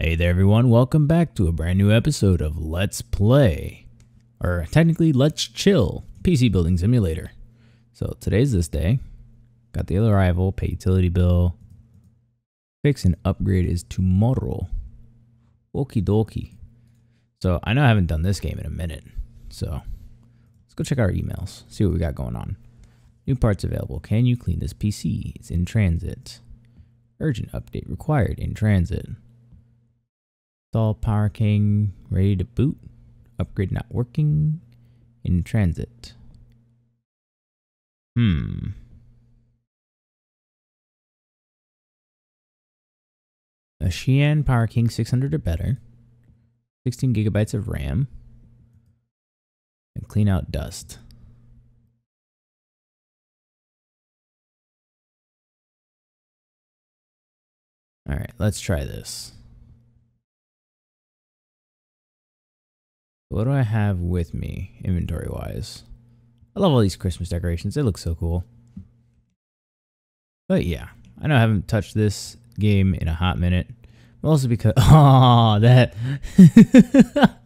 Hey there, everyone. Welcome back to a brand new episode of Let's Play, or technically, Let's Chill PC Building Simulator. So today's this day. Got the other arrival, pay utility bill. Fix and upgrade is tomorrow. Okie dokie. So I know I haven't done this game in a minute. So let's go check our emails, see what we got going on. New parts available. Can you clean this PC? It's in transit. Urgent update required in transit. Install Power King ready to boot. Upgrade not working. In transit. Hmm. A Xi'an Power King 600 or better. 16 gigabytes of RAM. And clean out dust. All right, let's try this. What do I have with me inventory wise? I love all these Christmas decorations. They look so cool. But yeah, I know I haven't touched this game in a hot minute. Also because, oh, that.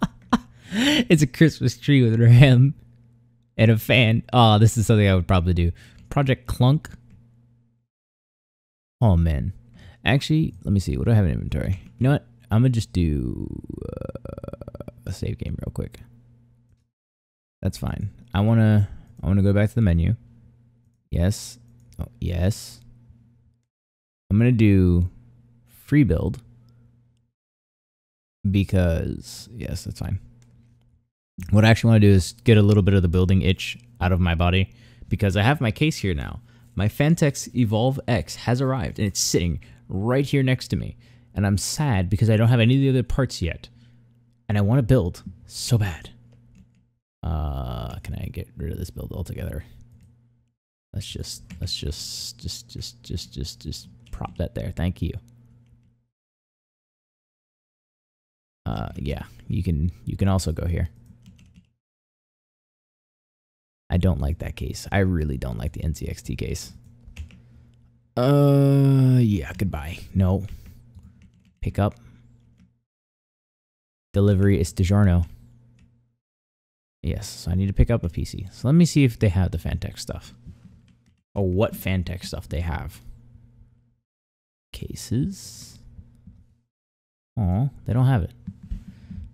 it's a Christmas tree with a RAM and a fan. Oh, this is something I would probably do. Project Clunk. Oh, man. Actually, let me see. What do I have in inventory? You know what? I'm going to just do uh, a save game real quick. That's fine. I want to I want to go back to the menu. Yes. Oh, yes. I'm going to do free build because yes, that's fine. What I actually want to do is get a little bit of the building itch out of my body because I have my case here now. My Phanteks Evolve X has arrived and it's sitting right here next to me. And I'm sad because I don't have any of the other parts yet. And I want to build so bad. Uh, can I get rid of this build altogether? Let's just, let's just, just, just, just, just, just prop that there. Thank you. Uh, yeah, you can, you can also go here. I don't like that case. I really don't like the NZXT case. Uh, yeah, goodbye. No. Pick up. Delivery is DiGiorno. Yes, so I need to pick up a PC. So let me see if they have the Phanteks stuff. Or what Phanteks stuff they have. Cases. Oh, they don't have it.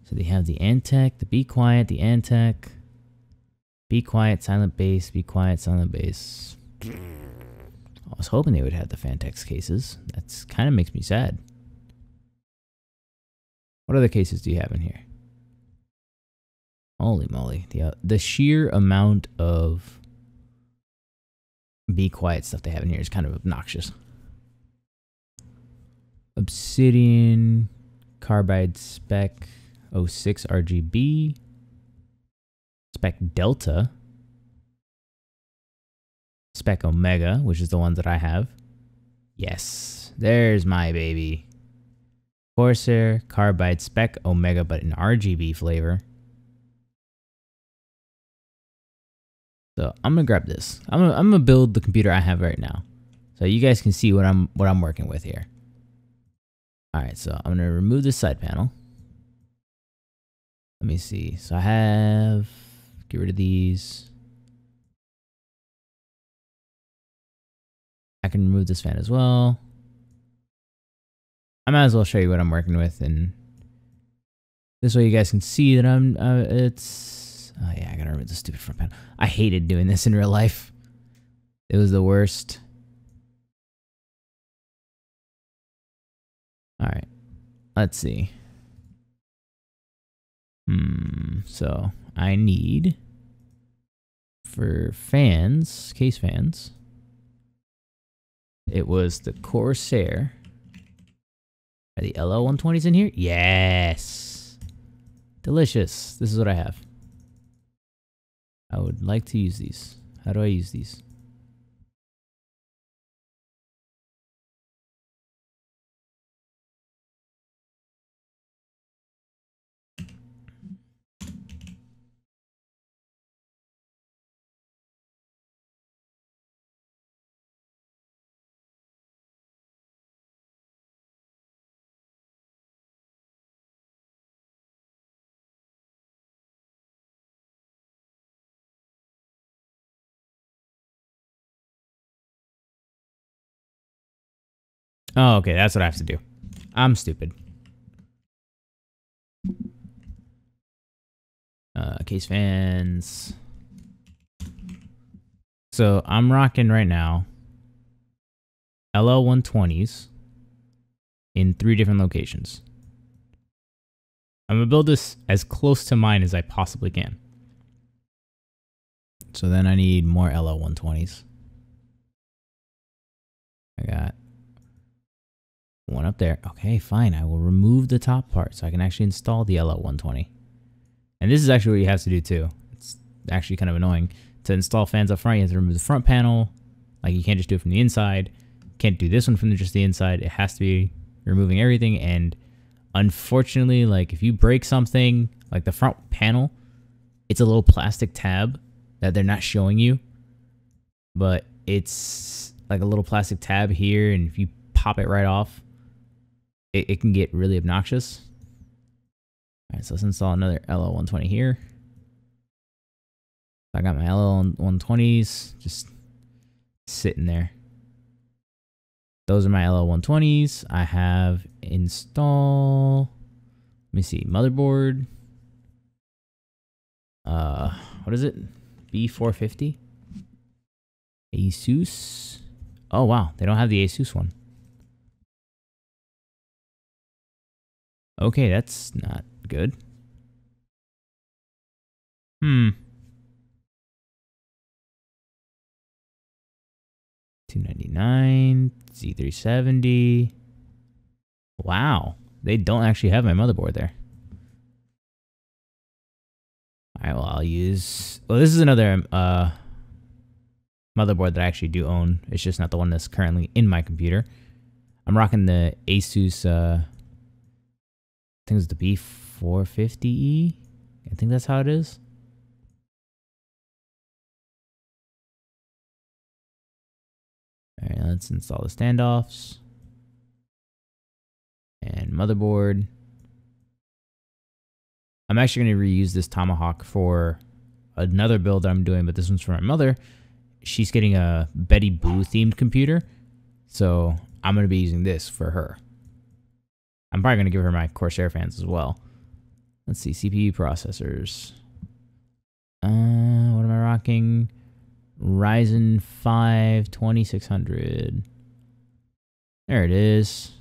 So they have the Antec, the Be Quiet, the Antec. Be Quiet, Silent Base, Be Quiet, Silent Base. I was hoping they would have the Phanteks cases. That's kind of makes me sad. What other cases do you have in here? Holy moly. The, uh, the sheer amount of be quiet stuff they have in here is kind of obnoxious. Obsidian, Carbide Spec 06 RGB, Spec Delta, Spec Omega, which is the ones that I have. Yes, there's my baby. Corsair, Carbide Spec Omega, but in RGB flavor. So I'm gonna grab this. I'm gonna, I'm gonna build the computer I have right now, so you guys can see what I'm what I'm working with here. All right, so I'm gonna remove this side panel. Let me see. So I have get rid of these. I can remove this fan as well. I might as well show you what I'm working with, and this way you guys can see that I'm. Uh, it's. Oh yeah, I gotta remove the stupid front panel. I hated doing this in real life. It was the worst. All right, let's see. Hmm. So I need for fans, case fans. It was the Corsair. Are the LL120s in here? Yes. Delicious. This is what I have. I would like to use these. How do I use these? Oh, okay, that's what I have to do. I'm stupid. Uh, case fans. So I'm rocking right now LL120s in three different locations. I'm gonna build this as close to mine as I possibly can. So then I need more LL120s. I got one up there. Okay, fine. I will remove the top part so I can actually install the LL120. And this is actually what you have to do too. It's actually kind of annoying. To install fans up front, you have to remove the front panel. Like you can't just do it from the inside. Can't do this one from just the inside. It has to be removing everything. And unfortunately, like if you break something, like the front panel, it's a little plastic tab that they're not showing you. But it's like a little plastic tab here. And if you pop it right off, it, it can get really obnoxious. All right, so let's install another LL120 here. I got my LL120s just sitting there. Those are my LL120s. I have install. Let me see, motherboard. Uh, what is it? B450. Asus. Oh wow, they don't have the Asus one. Okay, that's not good. Hmm. 299, Z370. Wow. They don't actually have my motherboard there. Alright, well, I'll use... Well, this is another uh, motherboard that I actually do own. It's just not the one that's currently in my computer. I'm rocking the Asus... Uh, think it's the B450E. I think that's how it is. All right, let's install the standoffs and motherboard. I'm actually going to reuse this Tomahawk for another build that I'm doing, but this one's for my mother. She's getting a Betty Boop themed computer, so I'm going to be using this for her. I'm probably going to give her my Corsair fans as well. Let's see, CPU processors. Uh, what am I rocking? Ryzen 5 2600. There it is.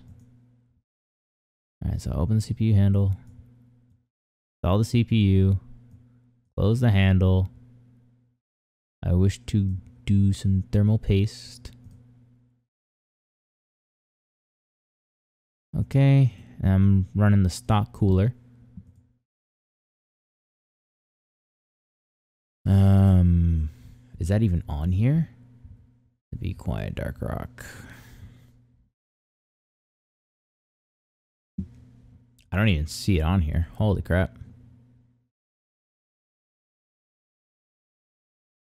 All right, so open the CPU handle. Install the CPU. Close the handle. I wish to do some thermal paste. Okay, I'm running the stock cooler. Um, is that even on here? Be quiet, Dark Rock. I don't even see it on here. Holy crap.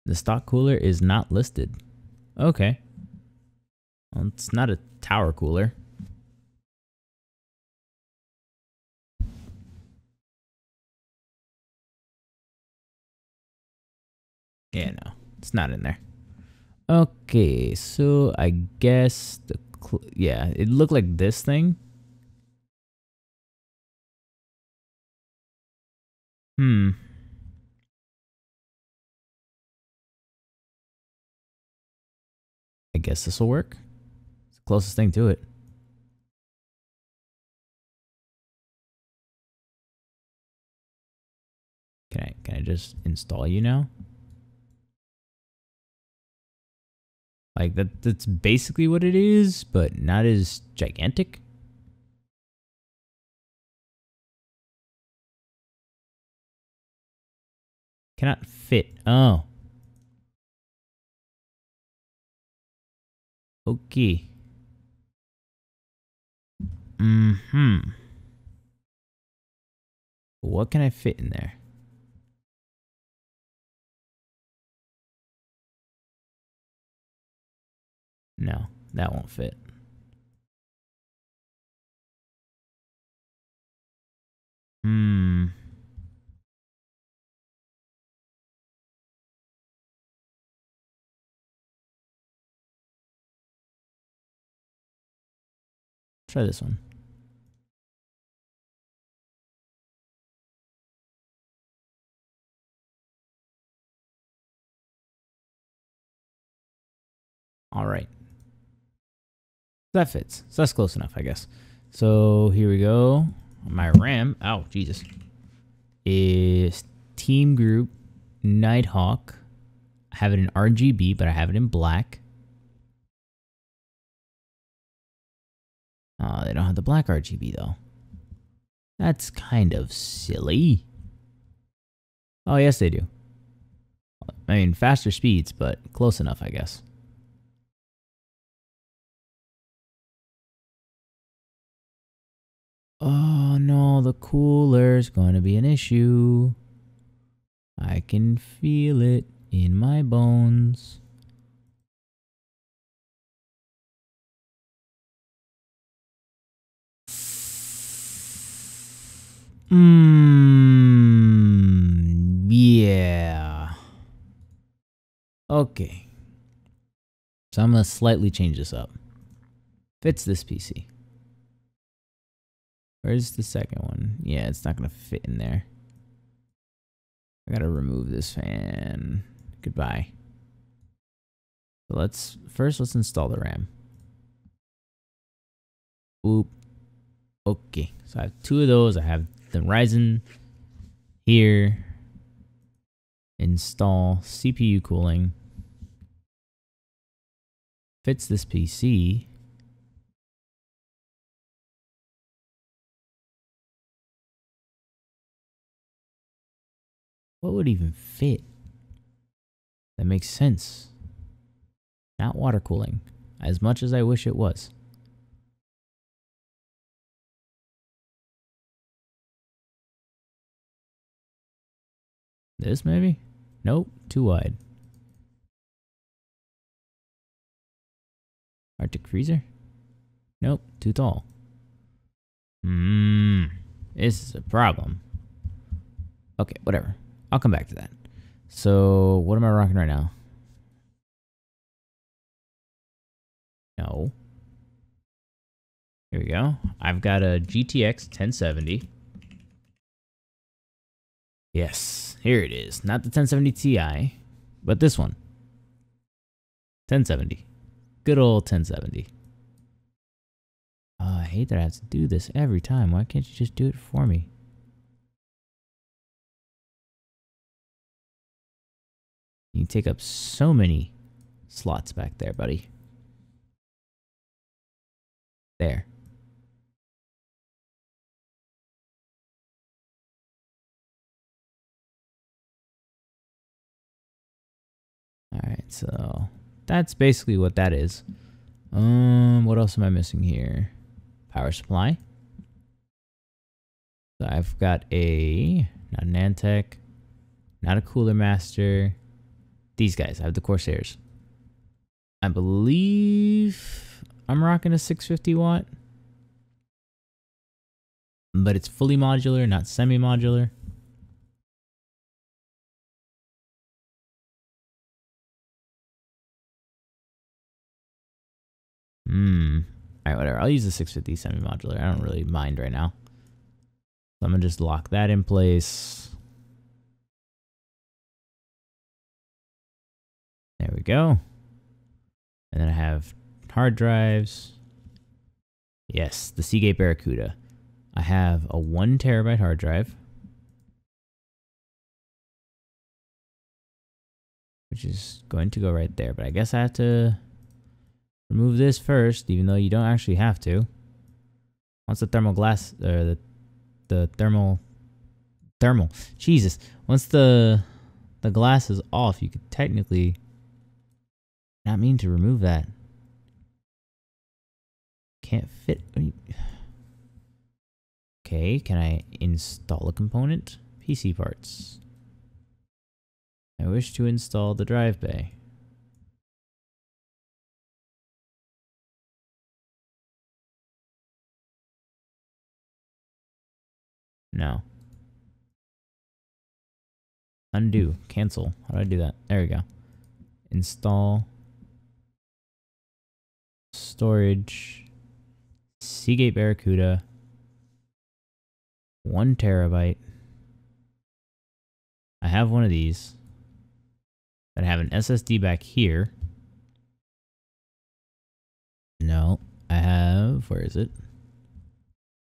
The stock cooler is not listed. Okay. Well, it's not a tower cooler. Yeah, no, it's not in there. Okay, so I guess the yeah, it looked like this thing. Hmm. I guess this will work. It's the closest thing to it. Can I can I just install you now? Like that that's basically what it is, but not as gigantic. Cannot fit. Oh. Okay. Mm-hmm. What can I fit in there? No, that won't fit. Hmm. try this one. All right. That fits. So that's close enough, I guess. So here we go. My RAM, oh, Jesus, is Team Group Nighthawk. I have it in RGB, but I have it in black. Oh, they don't have the black RGB, though. That's kind of silly. Oh, yes, they do. I mean, faster speeds, but close enough, I guess. The cooler's gonna be an issue. I can feel it in my bones. Mmm, yeah. Okay. So I'm gonna slightly change this up. Fits this PC. Where's the second one? Yeah, it's not going to fit in there. I got to remove this fan. Goodbye. So let's, first let's install the RAM. Oop. Okay, so I have two of those. I have the Ryzen here. Install CPU cooling. Fits this PC. What would even fit? That makes sense. Not water cooling, as much as I wish it was. This maybe? Nope, too wide. Arctic freezer? Nope, too tall. Mmm, this is a problem. Okay, whatever. I'll come back to that. So what am I rocking right now? No. Here we go. I've got a GTX 1070. Yes, here it is. Not the 1070 Ti, but this one. 1070. Good old 1070. Oh, I hate that I have to do this every time. Why can't you just do it for me? You take up so many slots back there, buddy. There. Alright, so that's basically what that is. Um, what else am I missing here? Power supply. So I've got a, not an Antec, not a Cooler Master, these guys. I have the Corsairs. I believe I'm rocking a 650 watt. But it's fully modular, not semi-modular. Hmm. Alright, whatever. I'll use the 650 semi-modular. I don't really mind right now. So I'm going to just lock that in place. There we go. And then I have hard drives. Yes, the Seagate Barracuda. I have a one terabyte hard drive. Which is going to go right there. But I guess I have to remove this first, even though you don't actually have to. Once the thermal glass, or the, the thermal, thermal, Jesus. Once the, the glass is off, you could technically not mean to remove that. Can't fit. Okay, can I install a component? PC parts. I wish to install the drive bay. No. Undo. Cancel. How do I do that? There we go. Install storage Seagate Barracuda. One terabyte. I have one of these. I have an SSD back here. No, I have, where is it?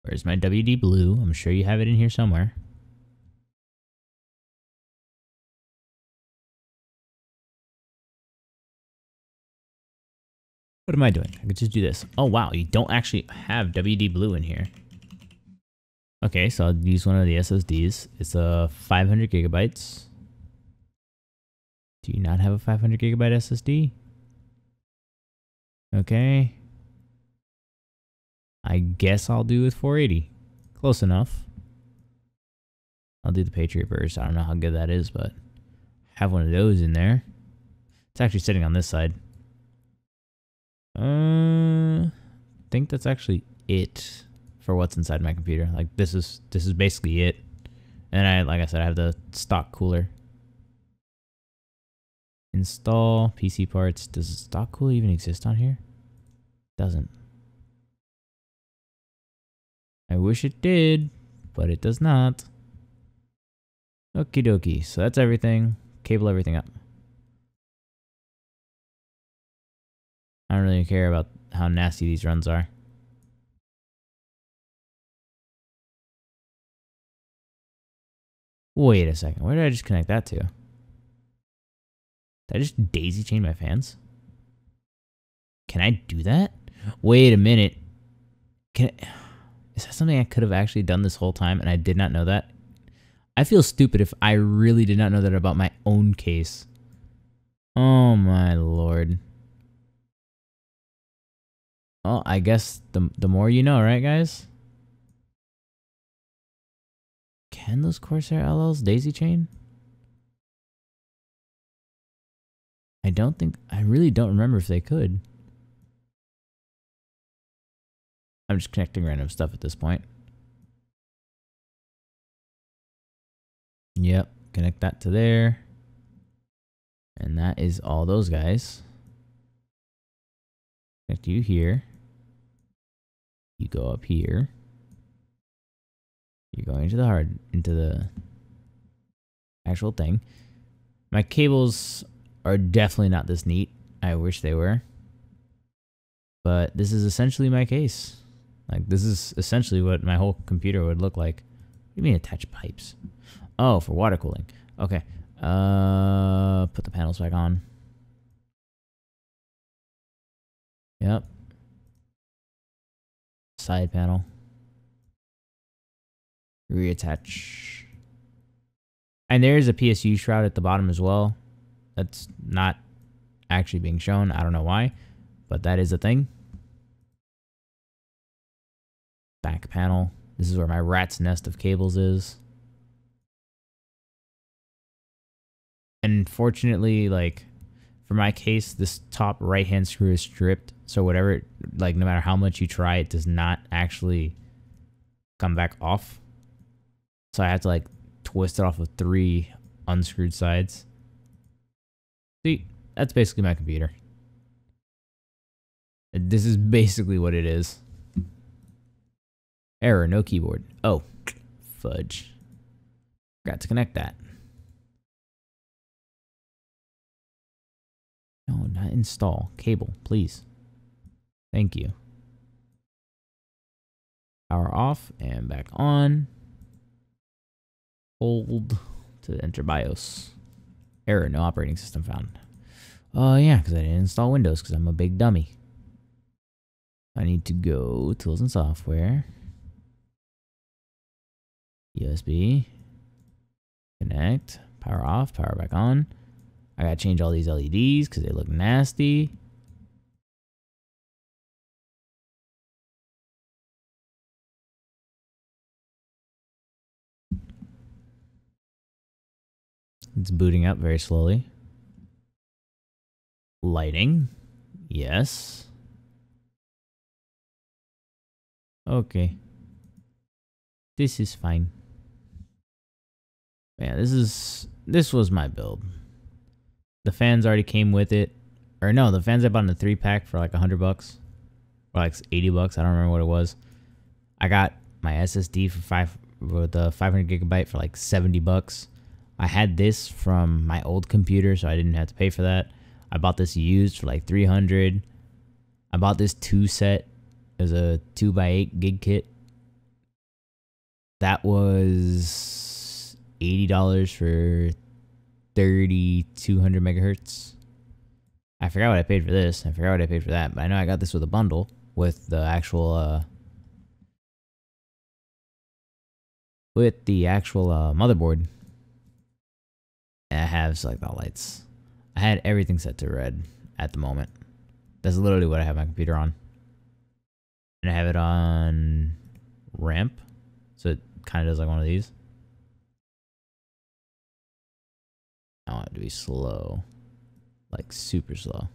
Where's my WD Blue? I'm sure you have it in here somewhere. What am I doing? I could just do this. Oh, wow. You don't actually have WD Blue in here. Okay, so I'll use one of the SSDs. It's a uh, 500 gigabytes. Do you not have a 500 gigabyte SSD? Okay. I guess I'll do with 480. Close enough. I'll do the Patriot burst. I don't know how good that is, but have one of those in there. It's actually sitting on this side. Uh, I think that's actually it for what's inside my computer. Like this is this is basically it. And I like I said I have the stock cooler. Install PC parts. Does stock cooler even exist on here? Doesn't. I wish it did, but it does not. Okie dokie. So that's everything. Cable everything up. I don't really care about how nasty these runs are. Wait a second. Where did I just connect that to? Did I just daisy chain my fans? Can I do that? Wait a minute. Can I, is that something I could have actually done this whole time and I did not know that? I feel stupid if I really did not know that about my own case. Oh my lord. Well, I guess the the more you know, right, guys? Can those Corsair LLs daisy chain? I don't think, I really don't remember if they could. I'm just connecting random stuff at this point. Yep, connect that to there. And that is all those guys. Connect you here. You go up here. You're going into the hard, into the actual thing. My cables are definitely not this neat. I wish they were. But this is essentially my case. Like, this is essentially what my whole computer would look like. What do you mean attach pipes? Oh, for water cooling. Okay. Uh, put the panels back on. Yep side panel. Reattach. And there's a PSU shroud at the bottom as well. That's not actually being shown. I don't know why, but that is a thing. Back panel. This is where my rat's nest of cables is. And fortunately, like, for my case, this top right hand screw is stripped. So whatever, like no matter how much you try, it does not actually come back off. So I had to like twist it off of three unscrewed sides. See, that's basically my computer. This is basically what it is. Error, no keyboard. Oh, fudge. Got to connect that. No, not install. Cable, please. Thank you. Power off and back on. Hold to enter BIOS. Error, no operating system found. Oh uh, yeah, because I didn't install Windows because I'm a big dummy. I need to go tools and software. USB. Connect. Power off, power back on. I gotta change all these LEDs because they look nasty. It's booting up very slowly. Lighting. Yes. Okay. This is fine. Yeah, this is this was my build. The fans already came with it. Or no, the fans I bought in the three pack for like a hundred bucks. or like 80 bucks. I don't remember what it was. I got my SSD for five for the 500 gigabyte for like 70 bucks. I had this from my old computer, so I didn't have to pay for that. I bought this used for like 300. I bought this two set. It was a two by eight gig kit. That was eighty dollars for thirty two hundred megahertz. I forgot what I paid for this. I forgot what I paid for that, but I know I got this with a bundle with the actual uh with the actual uh, motherboard. And I have like the lights. I had everything set to red at the moment. That's literally what I have my computer on. And I have it on ramp. So it kind of does like one of these. I want it to be slow. Like super slow.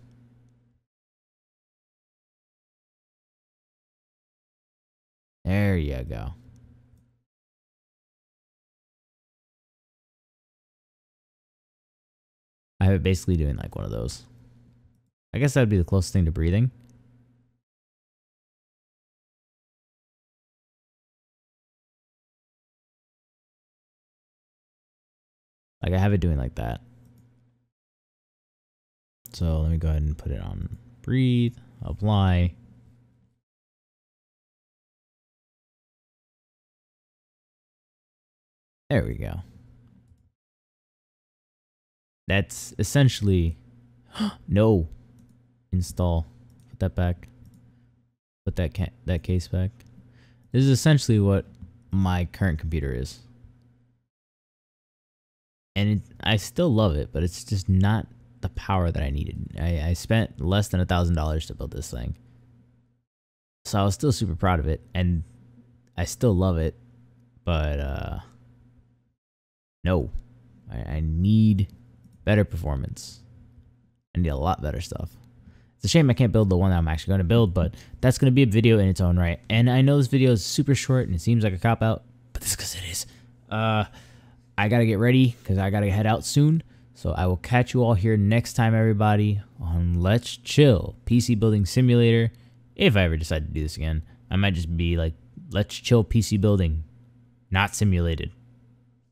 There you go. I have it basically doing like one of those. I guess that would be the closest thing to breathing. Like I have it doing like that. So let me go ahead and put it on breathe, apply. There we go. That's essentially no install. Put that back. Put that that case back. This is essentially what my current computer is. And it, I still love it, but it's just not the power that I needed. I, I spent less than a thousand dollars to build this thing. So I was still super proud of it and I still love it, but uh no. I, I need better performance. I need a lot better stuff. It's a shame I can't build the one that I'm actually going to build, but that's going to be a video in its own right. And I know this video is super short and it seems like a cop out, but this is because it is. Uh, I got to get ready because I got to head out soon. So I will catch you all here next time, everybody, on Let's Chill PC Building Simulator. If I ever decide to do this again, I might just be like, Let's Chill PC Building, not simulated.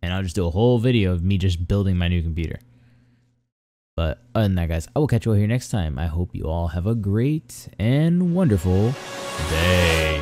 And I'll just do a whole video of me just building my new computer. But other than that, guys, I will catch you all here next time. I hope you all have a great and wonderful day.